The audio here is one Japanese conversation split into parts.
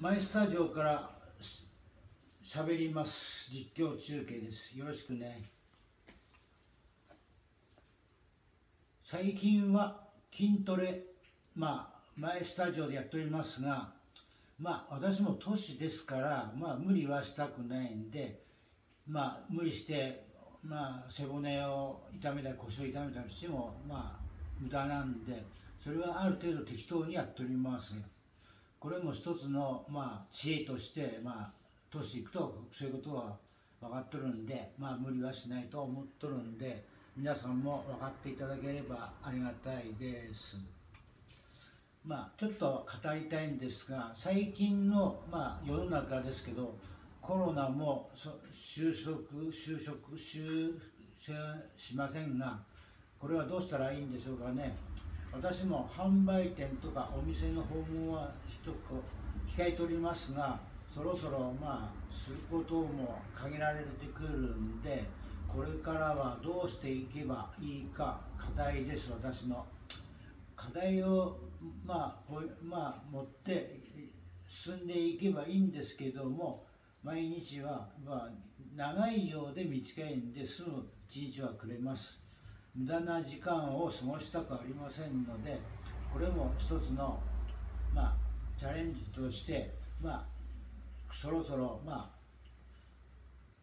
マイスタジオから喋ります。実況中継です。よろしくね。最近は筋トレまあマイスタジオでやっておりますがまあ私も年ですからまあ無理はしたくないんでまあ無理してまあ背骨を痛めたり腰を痛めたりしてもまあ無駄なんでそれはある程度適当にやっております。これも一つの、まあ、知恵として、まあ、年いくとそういうことは分かっとるんで、まあ、無理はしないと思っとるんで皆さんも分かっていただければありがたいです。まあちょっと語りたいんですが最近の、まあ、世の中ですけどコロナも就職就職就しませんがこれはどうしたらいいんでしょうかね。私も販売店とかお店の訪問はちょっと控えておりますがそろそろまあすることも限られてくるんでこれからはどうしていけばいいか課題です。私の課題をまあまあ持って進んでいけばいいんですけども毎日はまあ長いようで短いんですぐ一日はくれます。無駄な時間を過ごしたくありませんのでこれも一つの、まあ、チャレンジとして、まあ、そろそろ、ま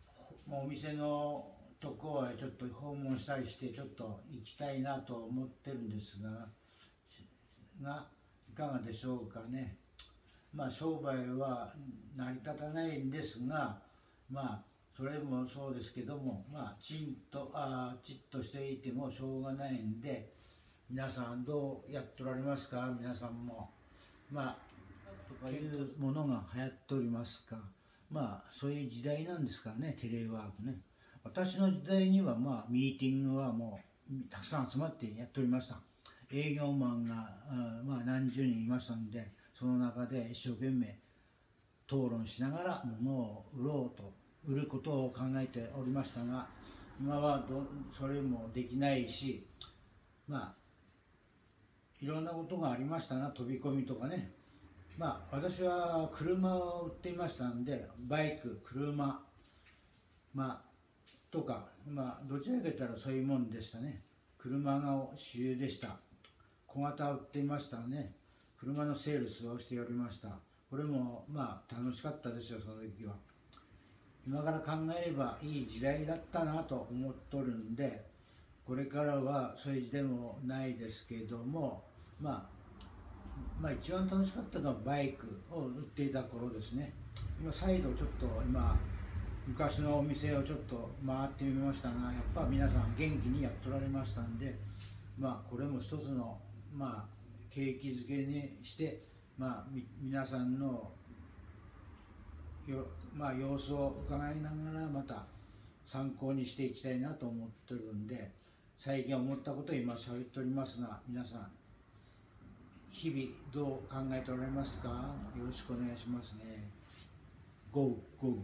あ、お店のとこへちょっと訪問したりしてちょっと行きたいなと思ってるんですががいかがでしょうかね。まあ、商売は成り立たないんですが、まあそれもそうですけどもまあちんとあちっとしていてもしょうがないんで皆さんどうやっておられますか？皆さんもまあというものが流行っておりますか？まあそういう時代なんですからねテレワークね。私の時代にはまあミーティングはもうたくさん集まってやっておりました。営業マンがまあ何十人いましたんでその中で一生懸命討論しながら物を売ろうと売ることを考えておりましたが今はどそれもできないしまあいろんなことがありましたが飛び込みとかね。まあ私は車を売っていましたんでバイク車まあとかまあどちらかといったらそういうもんでしたね。車が主流でした。小型を売っていましたね。車のセールスをしておりました。これもまあ楽しかったですよその時は。今から考えればいい時代だったなと思っとるんでこれからはそういう時代もないですけども、まあ、まあ一番楽しかったのはバイクを売っていた頃ですね。今再度ちょっと今昔のお店をちょっと回ってみましたがやっぱ皆さん元気にやっておられましたんでまあこれも一つのまあ景気づけにしてまあ皆さんの、まあ、様子を伺いながらまた参考にしていきたいなと思ってるんで最近思ったことを今しゃべっておりますが皆さん日々どう考えておられますか？よろしくお願いしますね。GO! GO!